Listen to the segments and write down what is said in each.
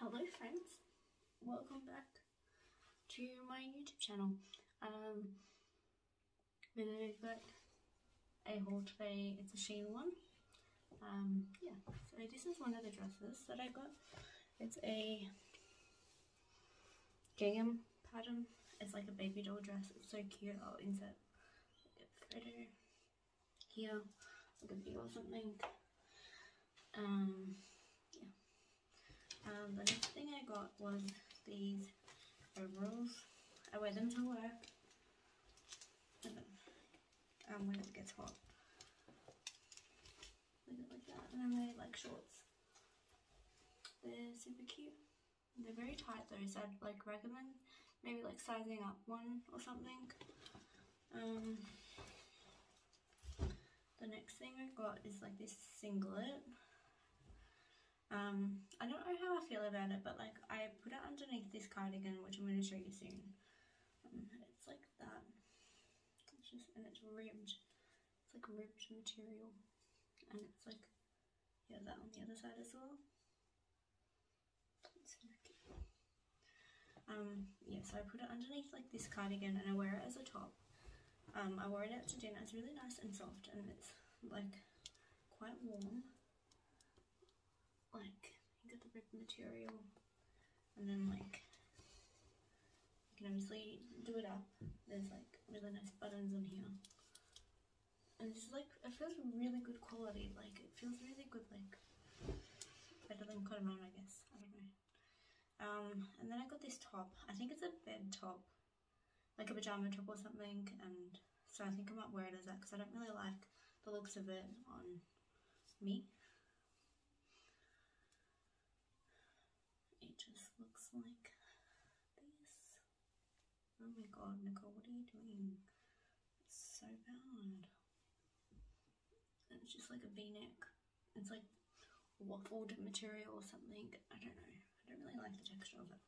Hello friends, welcome back to my YouTube channel. Um, we're going to got a haul today, it's a Shein one. Um, yeah, so this is one of the dresses that I got. It's a gingham pattern. It's like a baby doll dress. It's so cute. I'll insert a photo here, like a video or something. Um. Um, the next thing I got was these overalls. I wear them to work um, when it gets hot. Like that. And I wear like shorts. They're super cute. They're very tight though, so I'd like recommend maybe like sizing up one or something. Um, the next thing I got is like this singlet. Um, I don't know how I feel about it, but like I put it underneath this cardigan, which I'm going to show you soon. Um, it's like that. It's just, and it's ribbed. It's like ribbed material. And it's like, yeah, that on the other side as well. Um, yeah, so I put it underneath like this cardigan and I wear it as a top. Um, I wore it out to dinner. It's really nice and soft and it's like quite warm like you get the rib material. And then like you can obviously do it up. There's like really nice buttons on here. And it's like it feels really good quality. Like it feels really good like better than cotton on I guess. I don't know. Um and then I got this top. I think it's a bed top. Like a pajama top or something. And so I think I might wear it as that because I don't really like the looks of it on me it just looks like this. Oh my god, Nicole, what are you doing? It's so bad. It's just like a v-neck. It's like waffled material or something. I don't know. I don't really like the texture of it.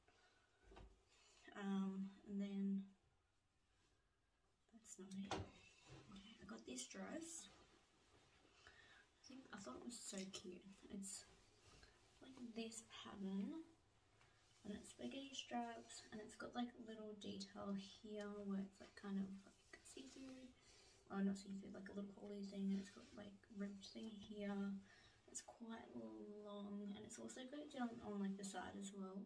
Um, and then that's not it. Okay, I got this dress. I think I thought it was so cute. It's like this pattern and it's spaghetti straps and it's got like a little detail here where it's like kind of like see-through. Oh not see-through like a little poly thing and it's got like ribbed thing here. It's quite long and it's also got down on like the side as well.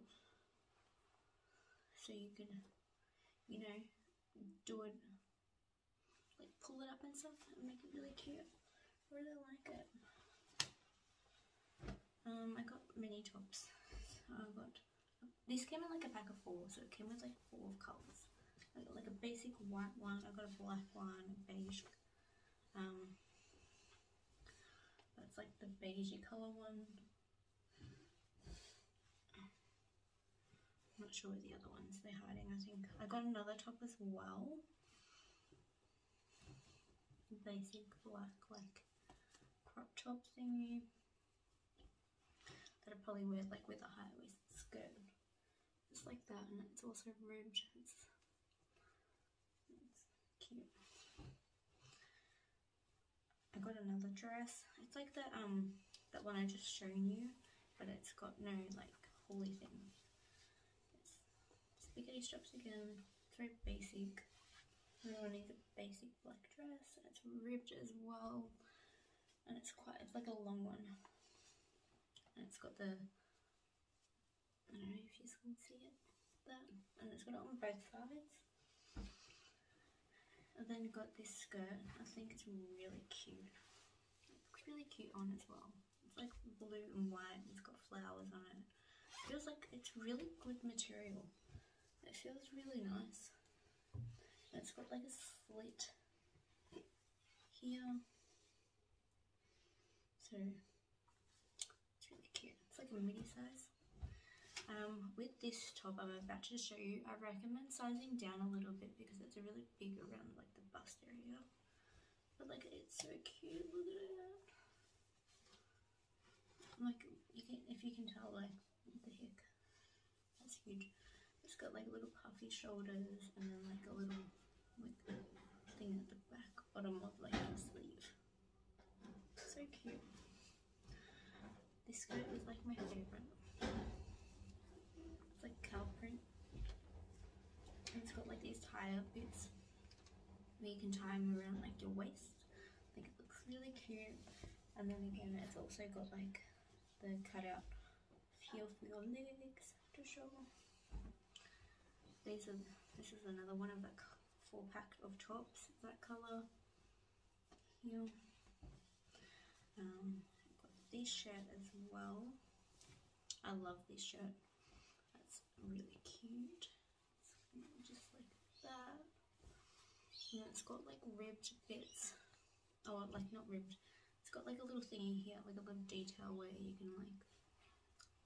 So you can you know do it like pull it up and stuff and make it really cute. I really like it. Um I got mini tops. I got this came in like a pack of four, so it came with like four of colours. I got like a basic white one, I got a black one, beige. Um, that's like the beigey colour one. I'm not sure where the other ones they're hiding, I think. I got another top as well. Basic black like crop top thingy that I probably wear like with a high waist skirt like that and it's also ribbed it's, it's cute. I got another dress. It's like that um that one I just shown you but it's got no like holy thing. It's spaghetti straps again it's very basic everyone needs a basic black dress it's ribbed as well and it's quite it's like a long one. And it's got the I don't know if you can see it, that, and it's got it on both sides. And then got this skirt, I think it's really cute. It looks really cute on as well. It's like blue and white, it's got flowers on it. it feels like it's really good material. It feels really nice. And it's got like a slit here. So, it's really cute. It's like a mini size. Um, with this top I'm about to show you, I recommend sizing down a little bit because it's a really big around like the bust area. But like it's so cute, look at it. Like you can, if you can tell, like the heck, that's huge. It's got like little puffy shoulders and then like a little like thing at the back bottom of like the sleeve. So cute. This skirt is like my favorite. Higher bits where you can tie them around like your waist. I think it looks really cute. And then again, it's also got like the cutout here for your legs to show. These are. This is another one of the four pack of tops. That color here. Um, got this shirt as well. I love this shirt. That's really cute. It's just that. And it's got like ribbed bits. Oh, like not ribbed. It's got like a little thingy here, like a little detail where you can like,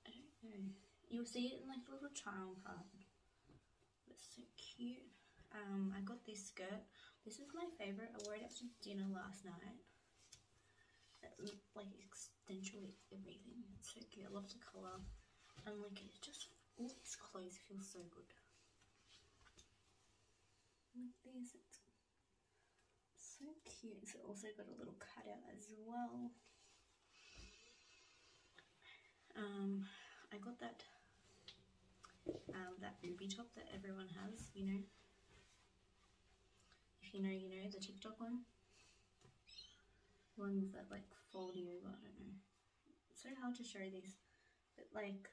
I don't know. You'll see it in like a little child part. It's so cute. Um, I got this skirt. This is my favorite. I wore it out to dinner last night. It, like accentuates everything. It's so cute. I love the colour. And like it just all these clothes feel so good. Like this, it's so cute. It's also got a little cutout as well. Um, I got that um, that booby top that everyone has, you know. If you know, you know, the TikTok one. Ones that like fold you over, I don't know. It's so hard to show these, but like,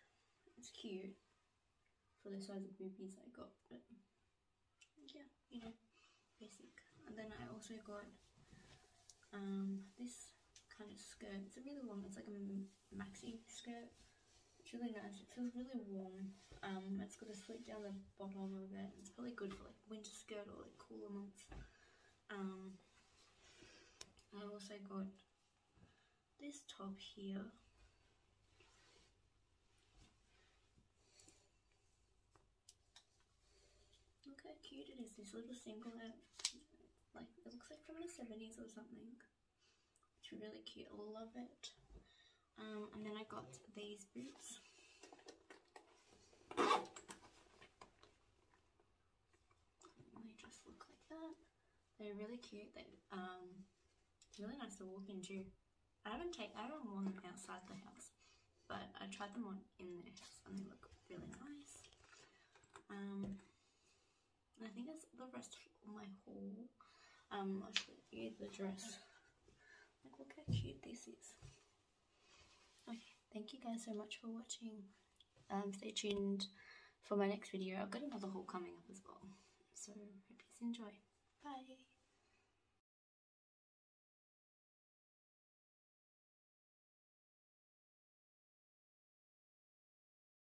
it's cute for the size of boobies I got, but yeah, you know, basic. And then I also got um, this kind of skirt. It's a really long, it's like a maxi skirt. It's really nice. It feels really warm. Um, it's got a slit down the bottom of it. It's probably good for like winter skirt or like cooler months. Um, I also got this top here. How cute it is, this little singlet. Like, it looks like from the 70s or something. It's really cute, I love it. Um, and then I got these boots. They just look like that. They're really cute. They um really nice to walk into. I haven't take I haven't worn them outside the house, but I tried them on in house and they look really nice. Um, I think the my haul. Um, I'll show you the dress. Like, look how cute this is. Okay, thank you guys so much for watching. Um, stay tuned for my next video. I've got another haul coming up as well. So, hope you enjoy. Bye.